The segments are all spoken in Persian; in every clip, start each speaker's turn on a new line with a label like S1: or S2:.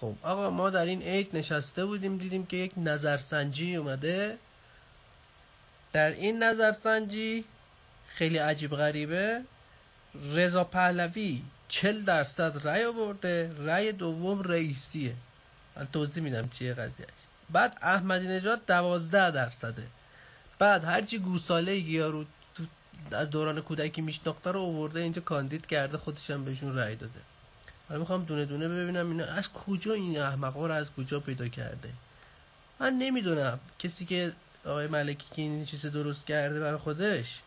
S1: خب آقا ما در این عید نشسته بودیم دیدیم که یک نظرسنجی اومده. در این نظرسنجی خیلی عجیب غریبه رضا پهلوی چل درصد رأی آورده رأی دوم رئیسیه. من توضیح میدم چیه قضیهش بعد احمدی نژاد دوازده درصده. بعد هرچی گوساله یارو از دوران کودکی میشناخته رو آورده اینجا کاندید کرده خودشم بهشون رأی داده. حالا می‌خوام دونه دونه ببینم اینا از کجا این احمقا رو از کجا پیدا کرده. من نمی‌دونم. کسی که آقای ملکی که این چیز درست کرده برای خودش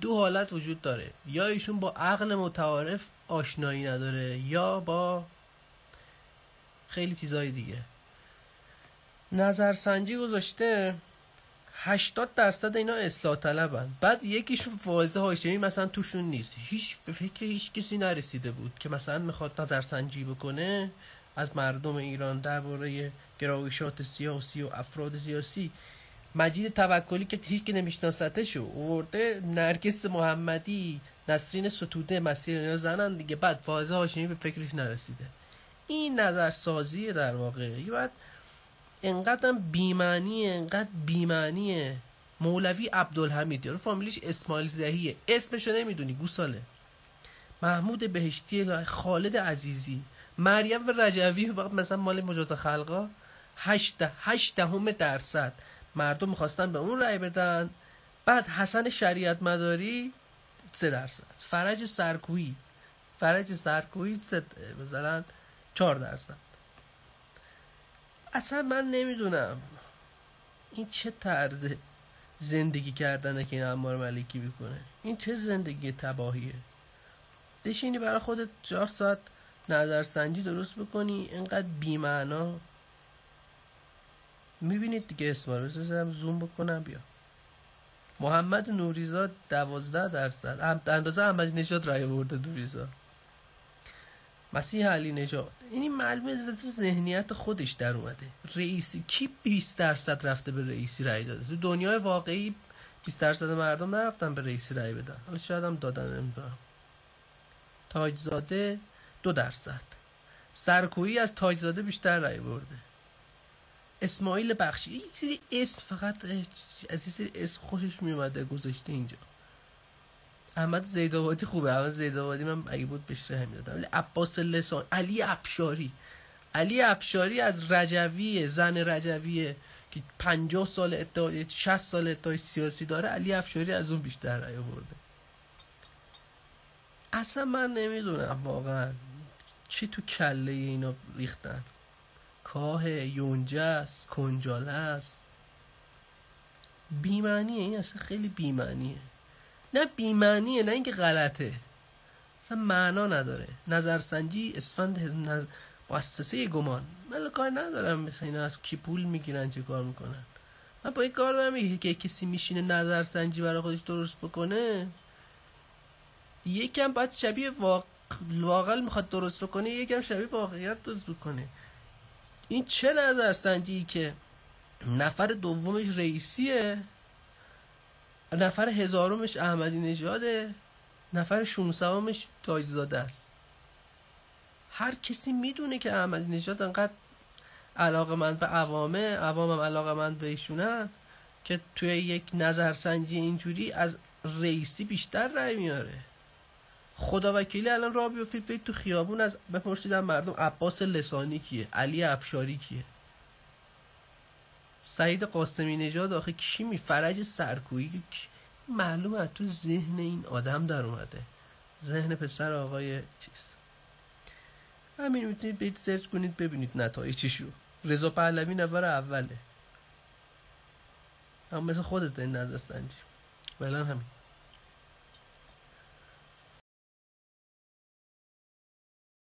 S1: دو حالت وجود داره. یا ایشون با عقل متعارف آشنایی نداره یا با خیلی چیزای دیگه. نظرسنجی گذاشته 80 درصد اینا اصلاح طلبن بعد یکیشون فائزه هاشمی مثلا توشون نیست. هیچ به فکر هیچ کسی نرسیده بود که مثلا می‌خواد نظرسنجی بکنه از مردم ایران درباره گرایشات سیاسی و افراد سیاسی. مجید توکلی که هیچ که نمیشناستش و ورده نرگس محمدی نسرین ستوده مسیر اینا زنن دیگه. بعد فائزه هاشمی به فکرش نرسیده. این نظرسازی در واقع. بعد انقدر بیمعنیه انقدر بیمعنیه. مولوی عبدالحمید یارو فامیلیش اسماعیل زهیه اسمشو نمی‌دونی گوساله. محمود بهشتی خالد عزیزی. مریم رجوی مثلا مال مجاد خلقا. هشت, هشت دهم درصد. مردم می‌خواستن به اون رأی بدن. بعد حسن شریعت مداری سه درصد. فرج سرکویی فرج سرکویی مثلا چهار درصد. اصلا من نمی‌دونم. این چه طرز زندگی کردنه که این امار ملکی می‌کنه؟ این چه زندگی تباهیه؟ بشینی برای خودت چهار ساعت نظرسنجی درست بکنی اینقدر بیمعنا. می‌بینید دیگه اسما رو. زوم بکنم بیا. محمد نوریزاد دوازده درصد. اندازه احمدی نژاد رای برده نوریزاد مسیح علی نژاد. این معلومه ذهنیت خودش در اومده. رئیسی کی 20 درصد رفته به رئیسی رای داده؟ تو دنیای واقعی 20 درصد مردم نرفتن به رئیسی رای بدن. حالا شاید هم دادن نمی‌دونم. تاجزاده دو درصد. سرکویی از تاجزاده بیشتر رای برده. اسماعیل بخشی. این سری اسم فقط از این سری اسم خوشش میومده گذاشته اینجا. احمد زیدآبادی خوبه. احمد زیدآبادی من اگه بود بهش رحم می‌دادم. ولی عباس لسان علی افشاری. علی افشاری از رجویه زن رجویه که 50 سال ادعای 60 سال ادعای سیاسی داره علی افشاری از اون بیشتر رأی آورده اصلا من نمی‌دونم واقعا چی تو کله اینا ریختن. کاه یونجه است کنجاله است. بیمعنیه این اصلا خیلی بیمعنیه. نه بیمعنیه نه اینکه غلطه. اصلا معنا نداره. نظرسنجی اسفند نظ... مؤسسه گمان. من کار ندارم مثل اینا از کی پول می‌گیرن چه کار می‌کنن. من با این کار دارم که کسی میشینه نظرسنجی برای خودش درست بکنه. یکم باید شبیه واقع واقعا می‌خواد درست بکنه یکم شبیه واقعیت درست بکنه. این چه نظرسنجی که نفر دومش رئیسیه؟ نفر هزارمش احمدی نژاده نفر شونسومش تاجزاده است. هر کسی می‌دونه که احمدی نژاد انقدر علاقه من به عوامه عوامم علاقه من به ایشونن که توی یک نظرسنجی اینجوری از رئیسی بیشتر رأی میاره. خدا وکیلی الان را بیفتید تو خیابون از بپرسیدن مردم عباس لسانی کیه؟ علی افشاری کیه؟ سعید قاسمی نژاد آخه کی می فرج سرکویی؟ معلومه تو ذهن این آدم در اومده. ذهن پسر آقای چیز. همین می‌تونید برید سرچ کنید ببینید نتایجشو. رضا پهلوی نفر اوله. اما مثل خودت این نظر سنجی. بلن همین.